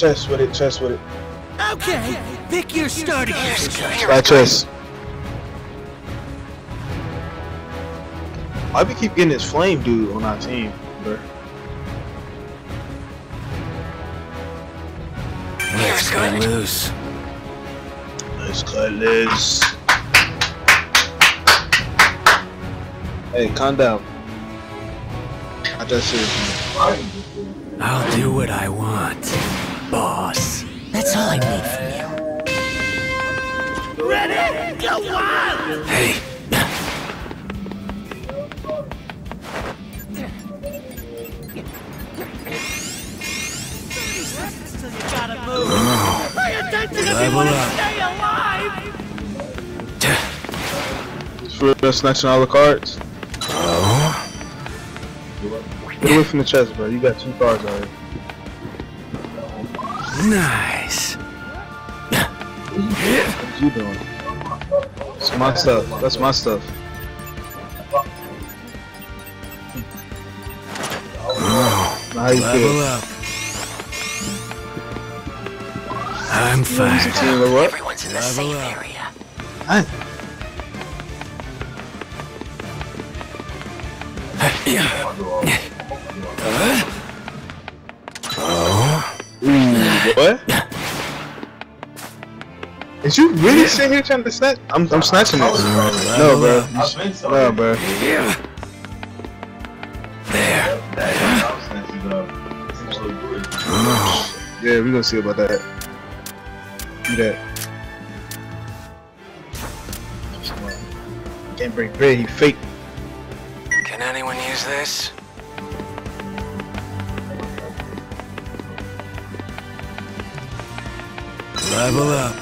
Chest with it, chest with it. Okay, pick your starting. Try chest. Why we keep getting this flame dude on our team, bro? Let's go loose. Let's cut this. Hey, calm down. I just said, I'll do what I want, boss. That's all I need from you. Ready? Go wild! Hey. Oh. Level up. for real snatching all the cards. Oh. Get away from the chest, bro. You got two cards already. Nice. What you doing? It's my stuff. That's my stuff. Oh. Now you Level feel? up. I'm fine. Team of what? Everyone's in the Level safe up. area. Hey, Oh. What? Is you really sitting here trying to snatch? I'm, I'm snatching this. No, bro. You No, bro. Yeah. There. Oh. Yeah, we gonna see about that. Do that. Can't break bread. He fake. Can anyone use this? Level up.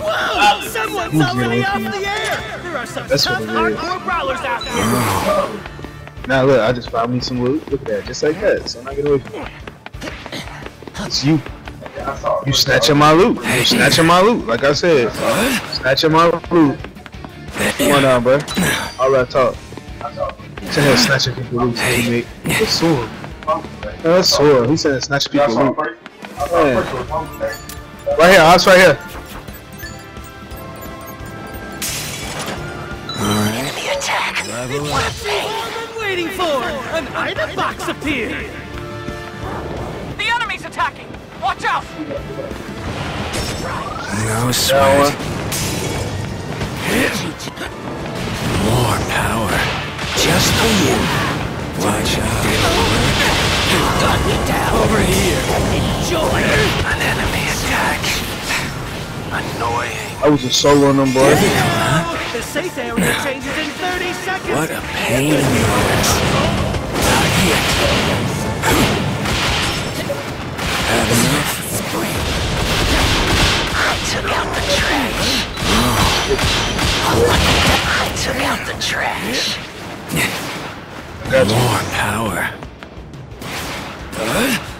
Whoa! Someone's Who's already yelling? off the air! There are some That's tough what it is. hardcore brawlers out there! Oh. Now look, I just found me some loot. Look at that, just like that. So I'm not getting away from it. It's you. You snatching my loot. You snatching my loot. Like I said, snatching my loot. Come on now, bro. All that talk. Sitting here snatching people loot. Teammate. What's sword? That's sword. He said snatch people loot. Man. Right here, house right here. Alright. Enemy attack. Level What up. have you all been waiting for? An item box appeared! The enemy's attacking! Watch out! No sweat. More power. Just for you. Watch out. Gun me down! Over here. Enjoy! An enemy attack. Annoying. I was just soloing them, boy. The safe area changes in 30 seconds! What a pain in the ass. Not yet. Had enough? I took out the trash. Oh. I took out the trash. Got you. More power. Huh?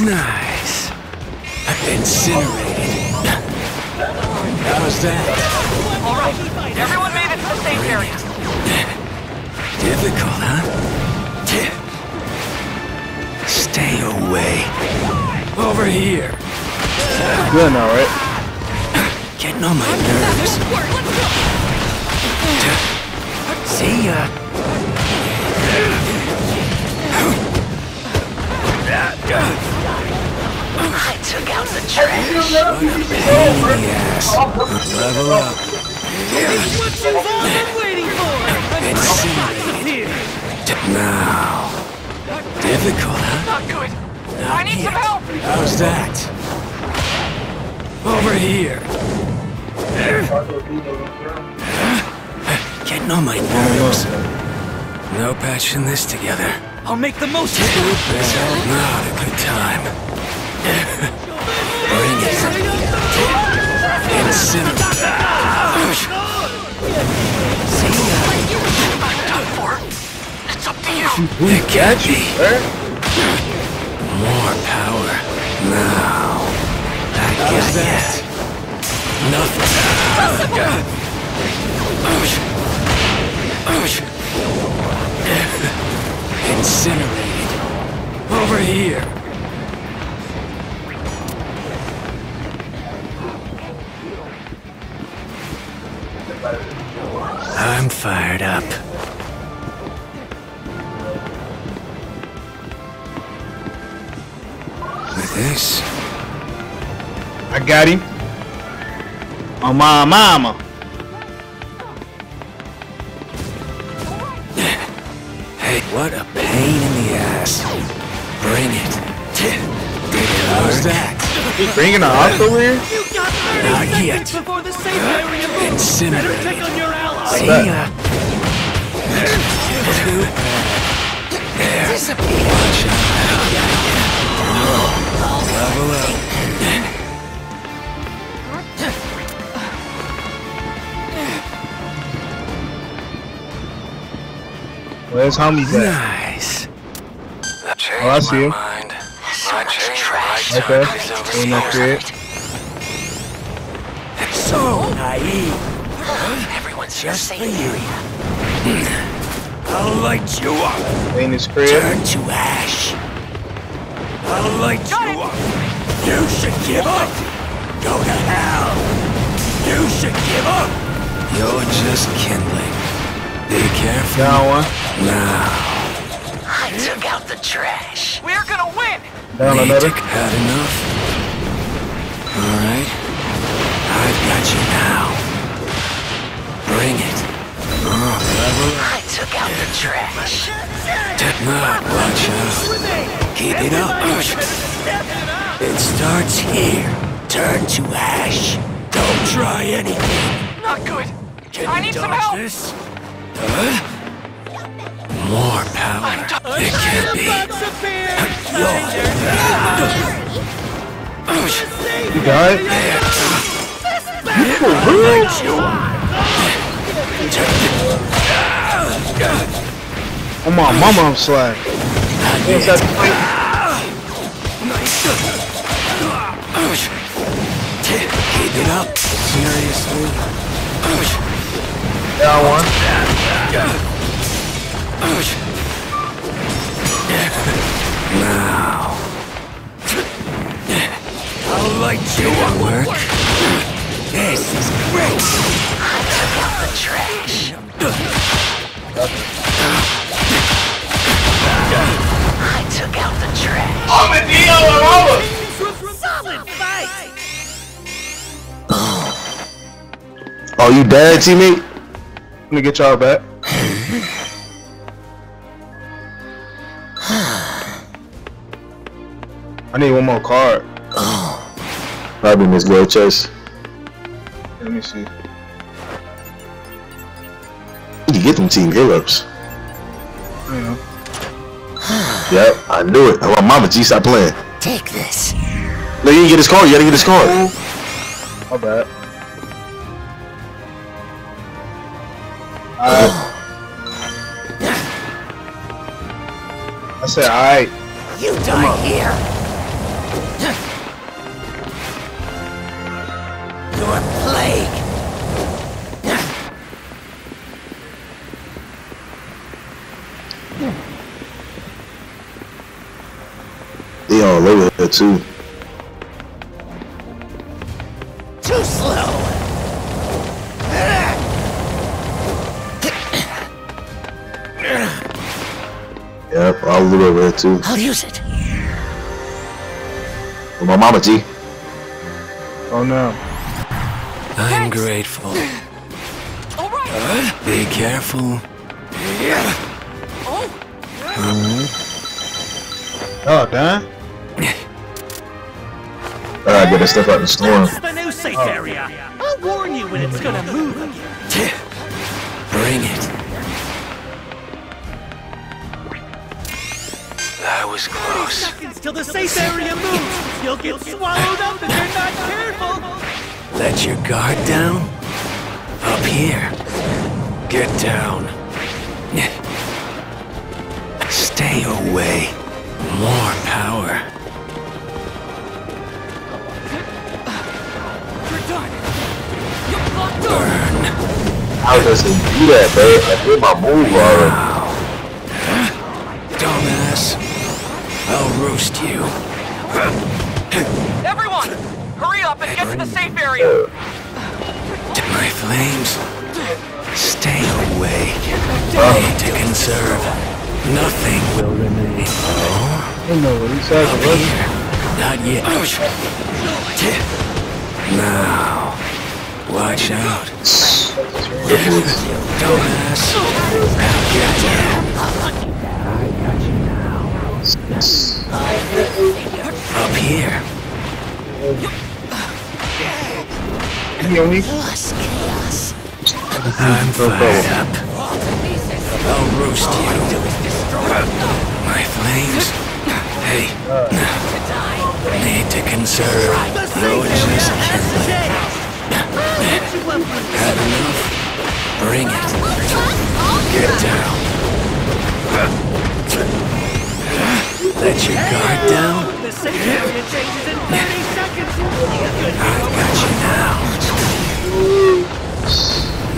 Nice. Incinerated. How's that? Alright, everyone made it to the safe area. Difficult, huh? Stay away. Over here. Good now, right? Getting on my nerves. See ya. I took out the trash. What a pain in the ass. Level up. What you've all been waiting for! An item box appeared! Now. Difficult, huh? Not good. Not I need some help. How's that? Over here. Getting on my nerves. No patching this together. I'll make the most of it! This not a good time. Bring it. Incinerate. See It's up to you. ya. You got me. More power. Now. I got that. Nothing. Incinerated. Over here. Fired up. With this, I got him. On my mama. hey, what a pain in the ass. Bring it. How's that? Bringing her off the rear? You got 30 Not seconds yet. before the safe area moves. Incinerate. Better check on your allies. See ya. Where's homies at? Nice. Oh, I see him. So much trash. Okay. In that crib. So naive. Everyone's Just for safe you. Area. I'll light you up. In his crib. Turn to ash. I'll light you up. You should give up. Go to hell. You should give up. You're just kindling. Be careful. Down one. Now. I took out the trash. We're gonna win! Down another. Natick had enough? Alright. I've got you now. Took out the trash. Now, watch out. Keep it up. It starts here. Turn to ash. Don't try anything. Not good! Can I need some help. this? Huh? More power. It can't be. You got it? Light you up. On my mama, Oh, I'm sliding. Yes, that's Keep it up. Seriously? down one. Now. I'll light you up. Work. This is great. I took out the trash. I took out the trash. I'm Solid fight. Oh, you dead, teammate? Let me get y'all back. I need one more card. Probably Miss Gold Chase. Let me see. You can get them team heal ups. Yeah. Yep, I knew it. Oh, mama G, stop playing. Take this. No, you didn't get his card. You gotta get his card. My bad. Alright. I said, alright. You die here. You're a plague. All over there too. Too slow. Yep, all the way over there too. I'll use it. With my mama G. Oh no. I'm grateful. All right! Be careful. Yeah. Oh! Oh, done? I gotta get that stuff out the storm. That's the new safe area. I'll warn you when it's gonna move again. Bring it. That was close. Seconds till the safe area moves. You'll get swallowed up if you're not careful. Let your guard down. Up here. Get down. Stay away. More power. Burn. How does he do that, babe? I did my move already. Dumbass. I'll roast you. Everyone, hurry up and get to the safe area. To my flames, stay away. Need to conserve. Nothing will remain. Oh, I know what he said. up Not yet. Now, watch out. Don't ask. I'll get you. I got you now. Up here. You know me? Plus chaos. I'm fired up. I'll roast you. My flames. Hey. Need to conserve. No just Had enough? Bring it. Get down. Let your guard down. The safe area changes in 30 seconds. I've got you now.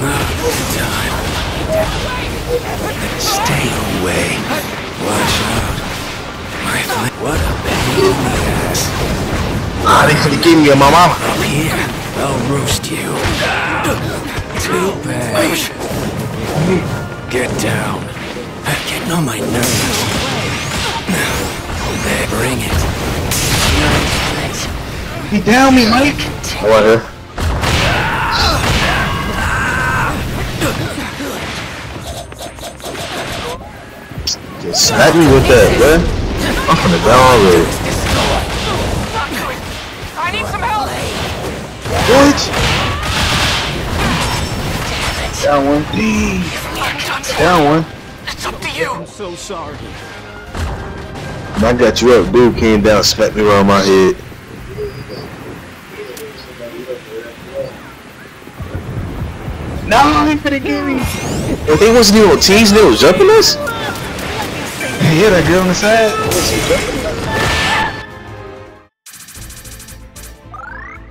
Not time. Stay away. Watch out. My What a pain. Ah, they could've gave me a mama. Up here, I'll roast you. Too bad. Get down. Getting on my nerves. There, bring it. He down me, Mike. I want. Just smack me with that, man. I'm from the down What? Down one. Down one. It's up to you. I'm so sorry. I got you up, dude came down, smacked me around my head. No, he finna get me. If they wasn't even on tees, they was jumping us? Yeah, that girl on the side.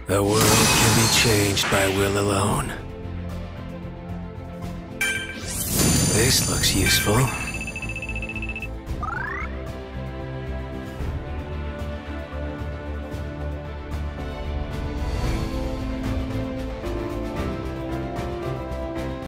The world can be changed by will alone. This looks useful.